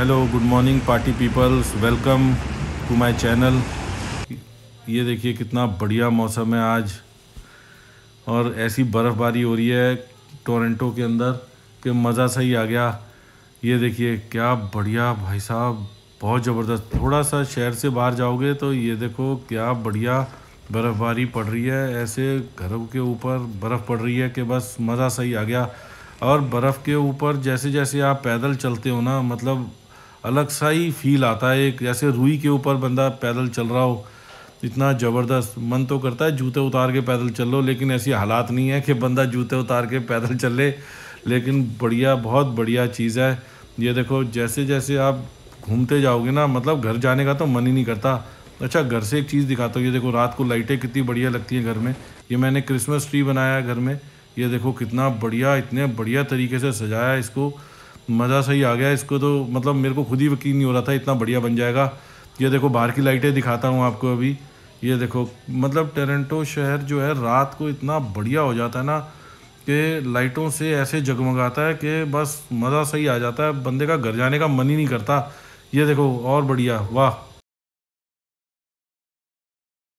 Hello good morning party people welcome to my channel ये देखिए कितना बढ़िया मौसम है आज। और ऐसी बर्फ़बारी हो रही है टोरंटो के अंदर कि मज़ा सही आ गया। ये देखिए क्या बढ़िया भाई साहब, बहुत ज़बरदस्त। थोड़ा सा शहर से बाहर जाओगे तो ये देखो क्या बढ़िया बर्फ़बारी पड़ रही है। ऐसे घरों के ऊपर बर्फ़ पड़ रही है कि बस मज़ा सही आ गया। और बर्फ़ के ऊपर जैसे जैसे आप पैदल चलते हो ना मतलब अलग सा ही फील आता है, एक जैसे रुई के ऊपर बंदा पैदल चल रहा हो, इतना ज़बरदस्त मन तो करता है जूते उतार के पैदल चल लो, लेकिन ऐसी हालात नहीं है कि बंदा जूते उतार के पैदल चल लेकिन बढ़िया, बहुत बढ़िया चीज़ है। ये देखो, जैसे जैसे आप घूमते जाओगे ना मतलब घर जाने का तो मन ही नहीं करता। अच्छा घर से एक चीज़ दिखाता हूँ, ये देखो, रात को लाइटें कितनी बढ़िया लगती हैं घर में। ये मैंने क्रिसमस ट्री बनाया घर में। ये देखो, कितना बढ़िया, इतने बढ़िया तरीके से सजाया इसको। मज़ा सही आ गया। इसको तो मतलब मेरे को खुद ही यकीन नहीं हो रहा था इतना बढ़िया बन जाएगा। ये देखो, बाहर की लाइटें दिखाता हूँ आपको अभी। ये देखो मतलब टेरेंटो शहर जो है, रात को इतना बढ़िया हो जाता है ना कि लाइटों से ऐसे जगमगाता है कि बस मज़ा सही आ जाता है। बंदे का घर जाने का मन ही नहीं करता। ये देखो, और बढ़िया। वाह।